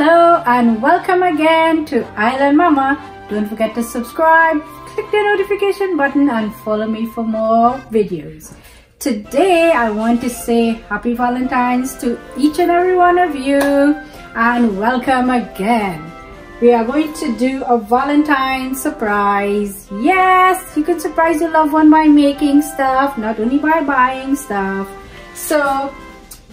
and welcome again to Island Mama. Don't forget to subscribe, click the notification button and follow me for more videos. Today I want to say happy Valentine's to each and every one of you and welcome again. We are going to do a Valentine surprise. Yes, you can surprise your loved one by making stuff, not only by buying stuff. So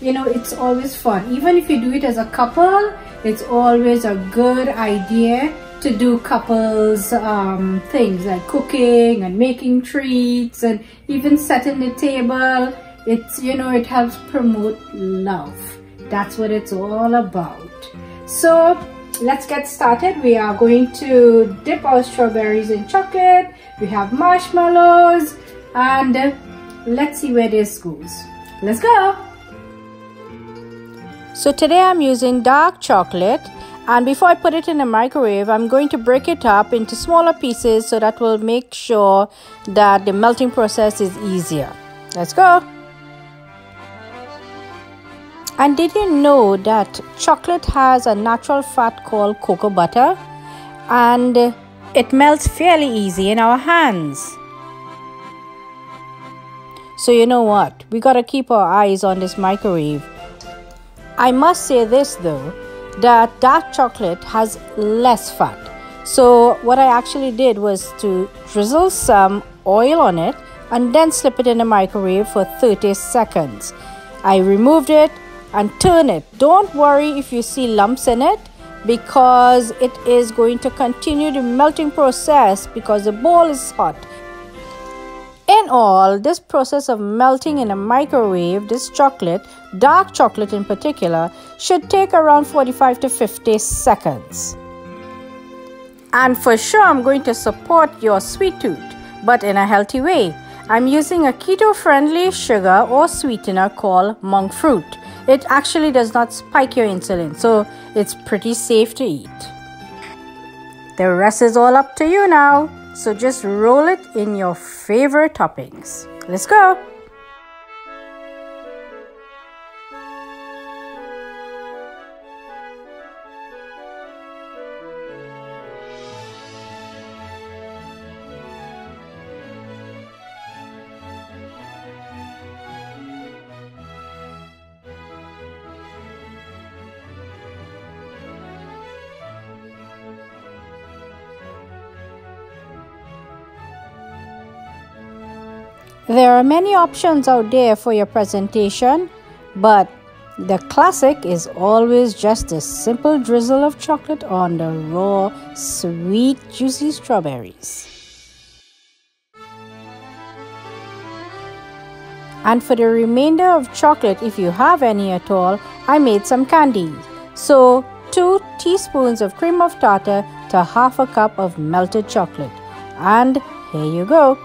you know it's always fun. Even if you do it as a couple it's always a good idea to do couples um, things like cooking and making treats and even setting the table. It's you know it helps promote love. That's what it's all about. So let's get started. We are going to dip our strawberries in chocolate. We have marshmallows. And let's see where this goes. Let's go so today I'm using dark chocolate and before I put it in the microwave I'm going to break it up into smaller pieces so that will make sure that the melting process is easier. Let's go! And did you know that chocolate has a natural fat called cocoa butter and it melts fairly easy in our hands. So you know what? We got to keep our eyes on this microwave I must say this though that dark chocolate has less fat. So, what I actually did was to drizzle some oil on it and then slip it in the microwave for 30 seconds. I removed it and turn it. Don't worry if you see lumps in it because it is going to continue the melting process because the bowl is hot in all, this process of melting in a microwave, this chocolate, dark chocolate in particular, should take around 45 to 50 seconds. And for sure, I'm going to support your sweet tooth, but in a healthy way. I'm using a keto friendly sugar or sweetener called monk fruit. It actually does not spike your insulin, so it's pretty safe to eat. The rest is all up to you now. So just roll it in your favorite toppings. Let's go! There are many options out there for your presentation, but the classic is always just a simple drizzle of chocolate on the raw, sweet, juicy strawberries. And for the remainder of chocolate, if you have any at all, I made some candy. So 2 teaspoons of cream of tartar to half a cup of melted chocolate. And here you go.